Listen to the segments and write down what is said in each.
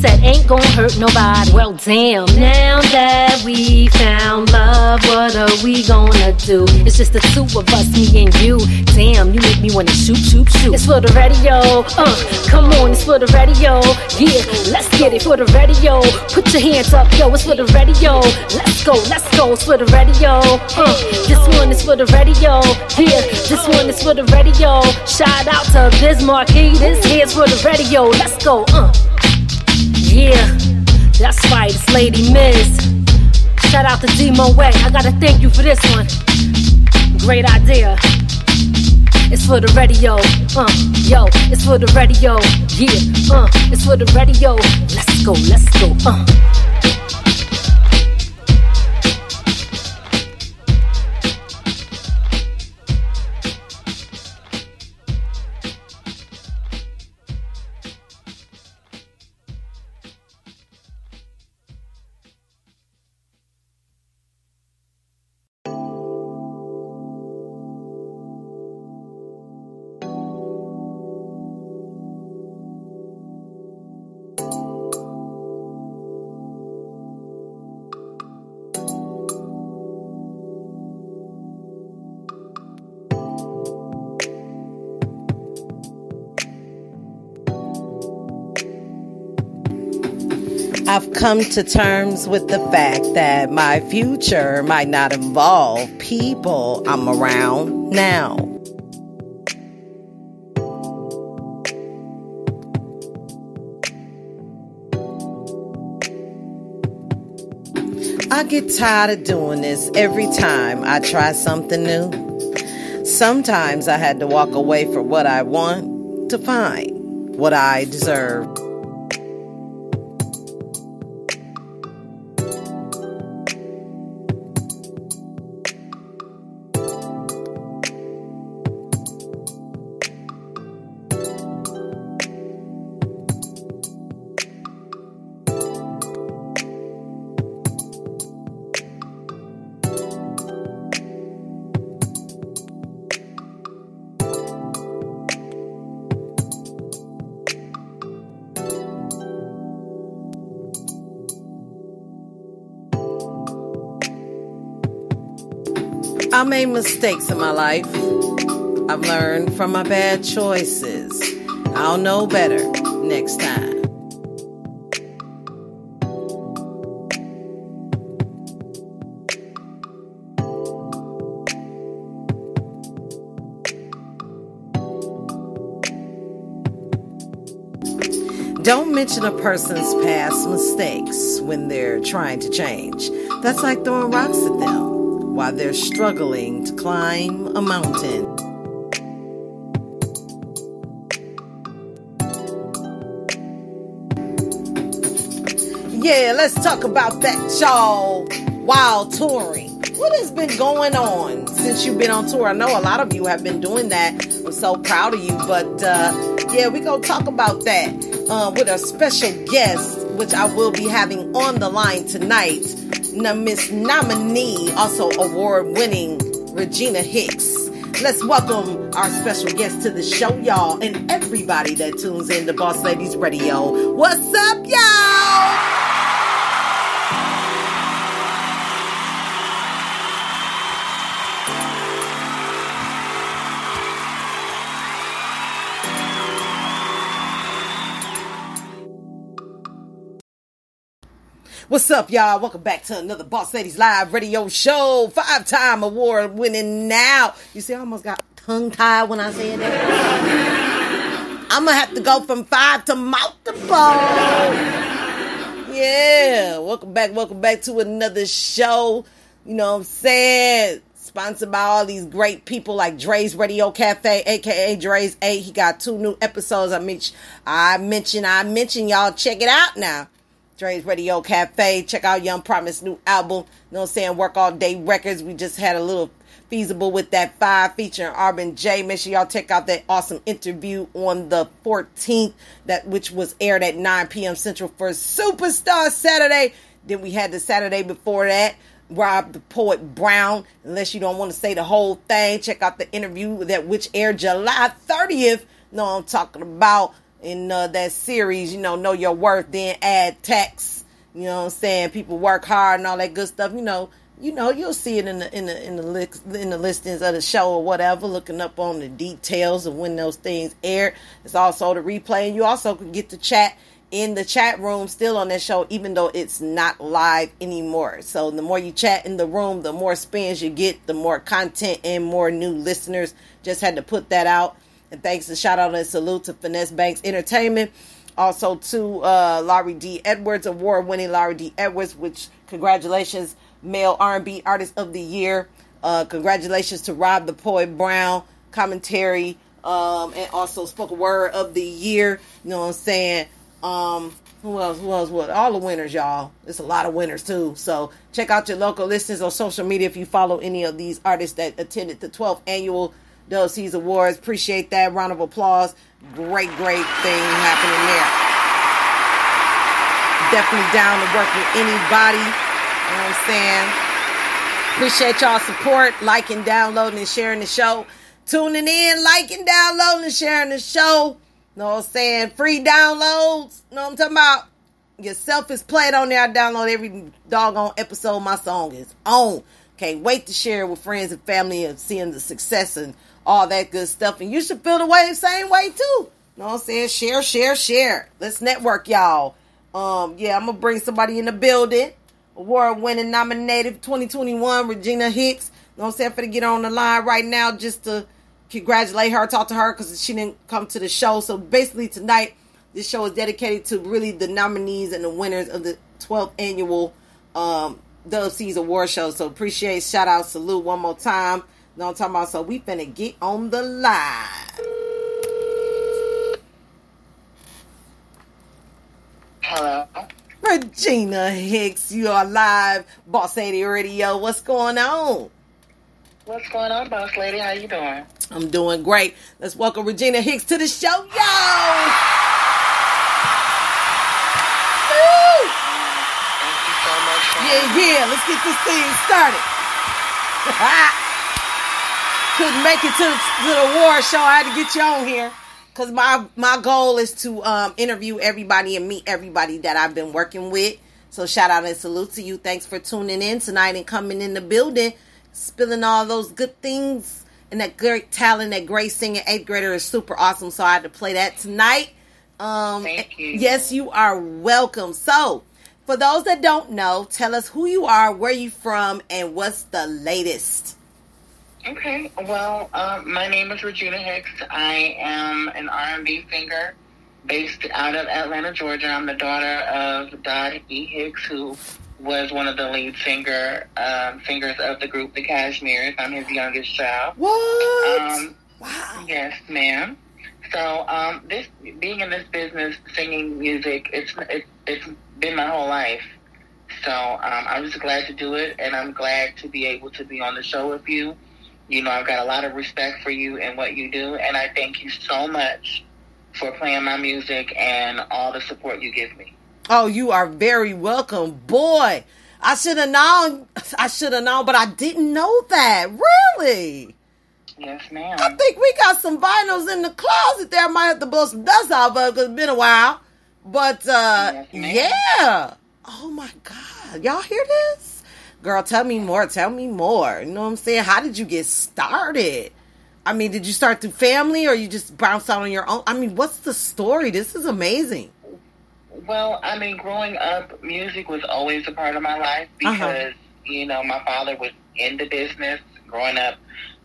said ain't gonna hurt nobody. Well, damn, now that we found love, what are we gonna do? It's just the two of us, me and you. Damn, you make me wanna shoot, shoot, shoot. It's for the radio, uh, come on, it's for the radio. Yeah, let's get it for the radio. Put your hands up, yo, it's for the radio. Let's go, let's go, it's for the radio. Uh, this one is for the radio. Yeah, this one is for the radio. Shout out to Biz Markie, this here's for the radio. Let's go, uh. Yeah, that's right, it's Lady Miz. Shout out to Demo Way. I gotta thank you for this one. Great idea. It's for the radio, uh, yo, it's for the radio, yeah, uh, it's for the radio. Let's go, let's go, uh. I've come to terms with the fact that my future might not involve people I'm around now. I get tired of doing this every time I try something new. Sometimes I had to walk away from what I want to find what I deserve. I made mistakes in my life. I've learned from my bad choices. I'll know better next time. Don't mention a person's past mistakes when they're trying to change. That's like throwing rocks at them while they're struggling to climb a mountain. Yeah, let's talk about that, y'all. While touring, what has been going on since you've been on tour? I know a lot of you have been doing that. I'm so proud of you, but uh, yeah, we're gonna talk about that uh, with a special guest, which I will be having on the line tonight. Miss nominee, also award-winning Regina Hicks. Let's welcome our special guest to the show, y'all, and everybody that tunes in to Boss Ladies Radio. What's up, y'all? What's up, y'all? Welcome back to another Boss Ladies Live radio show. Five time award winning now. You see, I almost got tongue tied when I said that. I'm gonna have to go from five to multiple. Yeah, welcome back, welcome back to another show. You know what I'm saying? Sponsored by all these great people like Dre's Radio Cafe, aka Dre's 8. He got two new episodes. I mentioned, I mentioned, I mentioned, y'all check it out now. Dre's Radio Cafe. Check out Young Promise new album. You know what I'm saying? Work All Day Records. We just had a little feasible with that five featuring Arbin J. Make sure y'all check out that awesome interview on the 14th, that which was aired at 9 p.m. Central for Superstar Saturday. Then we had the Saturday before that. Rob the Poet Brown. Unless you don't want to say the whole thing, check out the interview that which aired July 30th. No, I'm talking about in uh, that series, you know, know your worth, then add tax. You know what I'm saying? People work hard and all that good stuff. You know, you know, you'll see it in the in the in the list, in the listings of the show or whatever. Looking up on the details of when those things aired. It's also the replay, and you also can get the chat in the chat room still on that show, even though it's not live anymore. So the more you chat in the room, the more spins you get, the more content and more new listeners. Just had to put that out. And thanks and shout out and salute to Finesse Banks Entertainment. Also to uh, Laurie D. Edwards, award winning Laurie D. Edwards, which congratulations, male R&B artist of the year. Uh, congratulations to Rob the Poet Brown, commentary, um, and also spoken word of the year. You know what I'm saying? Um, who else? Who else? What? All the winners, y'all. It's a lot of winners too. So check out your local listings on social media if you follow any of these artists that attended the 12th annual Dub C's Awards. Appreciate that. Round of applause. Great, great thing happening there. Definitely down to work with anybody. You know what I'm saying? Appreciate y'all support, liking, downloading, and sharing the show. Tuning in, liking, downloading, and sharing the show. Know what I'm saying? Free downloads. Know what I'm talking about? Yourself is played on there. I download every doggone episode. My song is on. Can't wait to share it with friends and family and seeing the success and all that good stuff. And you should feel the way same way too. You know what I'm saying? Share, share, share. Let's network, y'all. Um, yeah, I'm gonna bring somebody in the building. Award winning nominated 2021, Regina Hicks. You know what I'm saying? For to get on the line right now just to congratulate her, talk to her because she didn't come to the show. So basically tonight, this show is dedicated to really the nominees and the winners of the 12th annual um Dub C's Award Show. So appreciate, shout out, salute one more time. You know I'm talking about? So we finna get on the line. Hello. Regina Hicks, you are live, Boss 80 Radio. What's going on? What's going on, boss lady? How you doing? I'm doing great. Let's welcome Regina Hicks to the show, yo! Woo! Thank you so much Yeah, yeah, let's get this thing started. Couldn't make it to, to the award show. I had to get you on here. Cause my my goal is to um, interview everybody and meet everybody that I've been working with. So shout out and salute to you. Thanks for tuning in tonight and coming in the building, spilling all those good things and that great talent, that great singing eighth grader is super awesome. So I had to play that tonight. Um, Thank you. Yes, you are welcome. So for those that don't know, tell us who you are, where you from, and what's the latest. Okay. Well, um, my name is Regina Hicks. I am an R&B singer based out of Atlanta, Georgia. I'm the daughter of Dodd E. Hicks, who was one of the lead singer um, singers of the group The Cashmeres. I'm his youngest child. What? Um, wow. Yes, ma'am. So, um, this being in this business, singing music, it's it, it's been my whole life. So, um, I'm just glad to do it, and I'm glad to be able to be on the show with you. You know, I've got a lot of respect for you and what you do, and I thank you so much for playing my music and all the support you give me. Oh, you are very welcome, boy. I should have known. I should have known, but I didn't know that. Really? Yes, ma'am. I think we got some vinyls in the closet there. I might have to blow some dust off of because it's been a while. But uh Yes, yeah. Oh my God. Y'all hear this? Girl, tell me more. Tell me more. You know what I'm saying? How did you get started? I mean, did you start through family or you just bounced out on your own? I mean, what's the story? This is amazing. Well, I mean, growing up, music was always a part of my life Uh-huh. because, you know, my father was in the business growing up,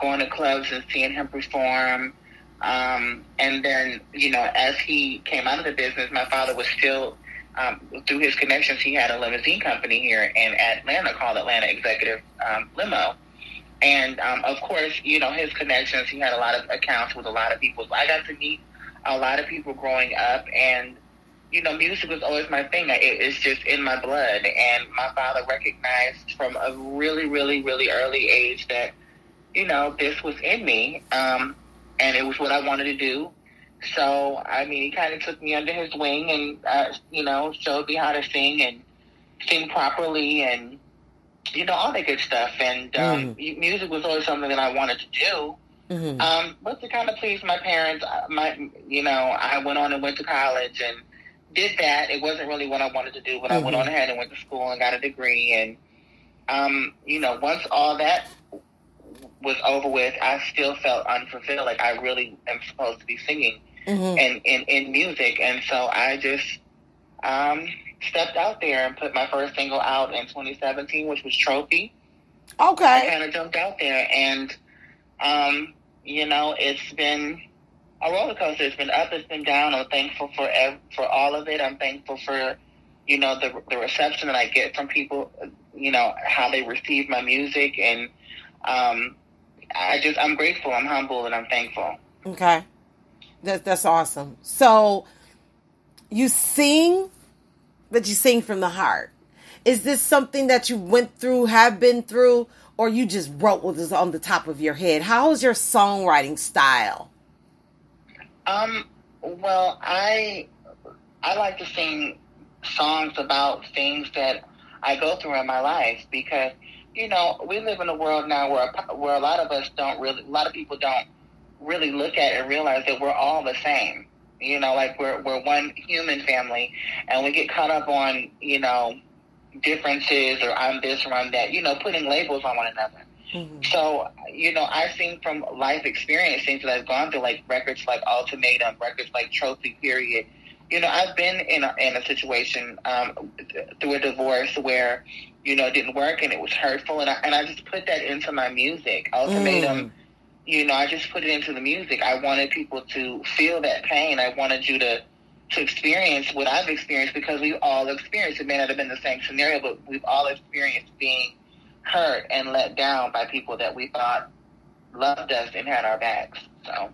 going to clubs and seeing him perform. Um, and then, you know, as he came out of the business, my father was still, um, through his connections, he had a limousine company here in Atlanta called Atlanta Executive um, Limo. And, um, of course, you know, his connections, he had a lot of accounts with a lot of people. I got to meet a lot of people growing up and, you know, music was always my thing. It, it's just in my blood. And my father recognized from a really, really, really early age that, you know, this was in me. Um, and it was what I wanted to do. So, I mean, he kind of took me under his wing and, uh, you know, showed me how to sing and sing properly and, you know, all that good stuff. And um, Mm. music was always something that I wanted to do. Mm-hmm. Um, but to kind of please my parents, my you know, I went on and went to college and did that. It wasn't really what I wanted to do, but mm-hmm. I went on ahead and went to school and got a degree. And um, you know, once all that was over with, I still felt unfulfilled. Like I really am supposed to be singing mm-hmm. and in in music, and so I just um, stepped out there and put my first single out in 2017, which was Trophy. Okay. I kind of jumped out there, and um, you know, it's been a roller coaster. It's been up, it's been down. I'm thankful for ev- for all of it. I'm thankful for you know the the reception that I get from people. You know how they receive my music, and um, I just I'm grateful. I'm humble, and I'm thankful. Okay, that's that's awesome. So you sing, but you sing from the heart. Is this something that you went through, have been through, or you just wrote what was on the top of your head? How is your songwriting style? Um, well, I I like to sing songs about things that I go through in my life because you know we live in a world now where where a lot of us don't really a lot of people don't really look at and realize that we're all the same. You know, like we're we're one human family, and we get caught up on you know differences or I'm this or I'm that. You know, putting labels on one another. Mm-hmm. So, you know, I've seen from life experience, things that I've gone through, like records like Ultimatum, records like Trophy Period. You know, I've been in a, in a situation um, through a divorce where, you know, it didn't work and it was hurtful, and I, and I just put that into my music. Ultimatum. Mm. You know, I just put it into the music. I wanted people to feel that pain. I wanted you to to experience what I've experienced because we've all experienced. It may not have been the same scenario, but we've all experienced being hurt and let down by people that we thought loved us and had our backs. So,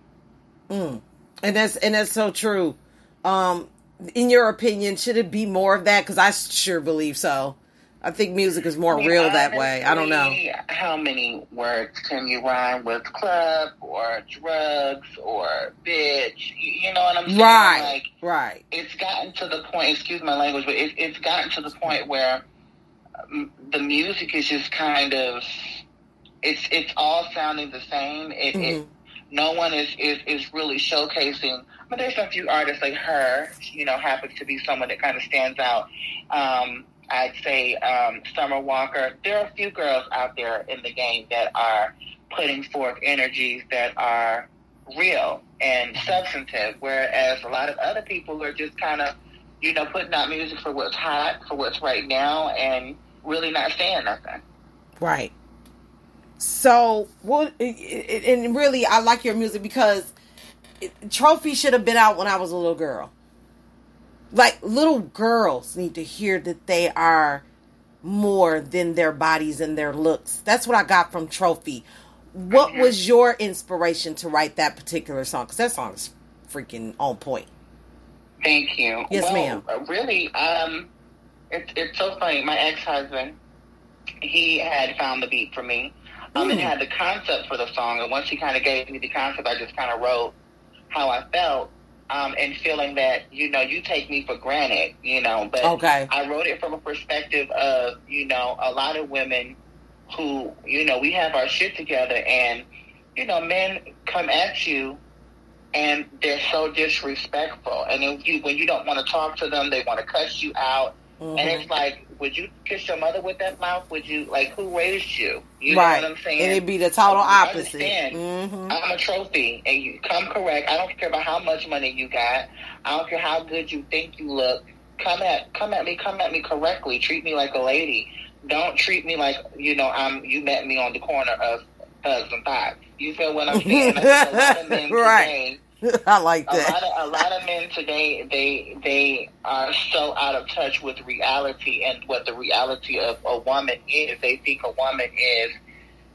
mm. and that's and that's so true. Um, in your opinion, should it be more of that? Because I sure believe so. I think music is more real that way. I don't know. How many words can you rhyme with club or drugs or bitch? You know what I'm saying? Right. Like, right. It's gotten to the point, excuse my language, but it, it's gotten to the point where the music is just kind of it's it's all sounding the same. It, mm-hmm. it no one is, is is really showcasing. But there's a few artists like her, you know, happens to be someone that kind of stands out. Um, I'd say um, Summer Walker. There are a few girls out there in the game that are putting forth energies that are real and substantive, whereas a lot of other people are just kind of, you know, putting out music for what's hot, for what's right now, and really not saying nothing. Right. So, what? And really, I like your music because Trophy should have been out when I was a little girl. Like little girls need to hear that they are more than their bodies and their looks. That's what I got from Trophy. What was your inspiration to write that particular song? Because that song is freaking on point. Thank you. Yes, well, ma'am. Really, um, it's it's so funny. My ex husband, he had found the beat for me, um, mm. and had the concept for the song. And once he kind of gave me the concept, I just kind of wrote how I felt. Um, and feeling that you know you take me for granted, you know, but okay. I wrote it from a perspective of you know a lot of women who you know we have our shit together, and you know men come at you and they're so disrespectful. And if you, when you don't want to talk to them, they want to cuss you out. Mm-hmm. And it's like, would you kiss your mother with that mouth? Would you like who raised you? You right. know what I'm saying? And it'd be the total opposite. Mm-hmm. I'm a trophy, and you come correct. I don't care about how much money you got. I don't care how good you think you look. Come at come at me. Come at me correctly. Treat me like a lady. Don't treat me like you know I'm. You met me on the corner of thugs and thighs. You feel what I'm saying? right. I like that. A lot, of, a lot of men today they they are so out of touch with reality and what the reality of a woman is. They think a woman is,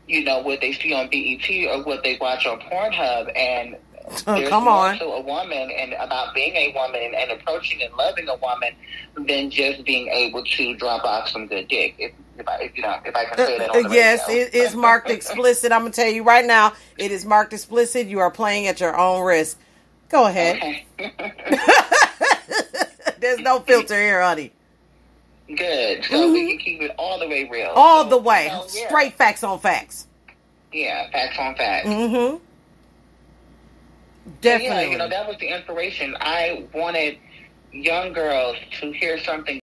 you know, what they see on BET or what they watch on Pornhub, and there's Come on. to a woman and about being a woman and, approaching and loving a woman than just being able to drop off some good dick. If, if I, you know, if I can say that on the Yes, radio. it is marked explicit. I'm going to tell you right now, it is marked explicit. You are playing at your own risk. Go ahead. Okay. There's no filter here, honey. Good. So mm-hmm. we can keep it all the way real. All so, the way. Know, yeah. Straight facts on facts. Yeah, facts on facts. Mm-hmm. Definitely. yeah, you know, that was the inspiration. I wanted young girls to hear something